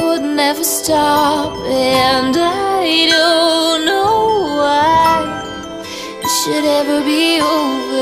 would never stop, and I don't know why it should ever be over.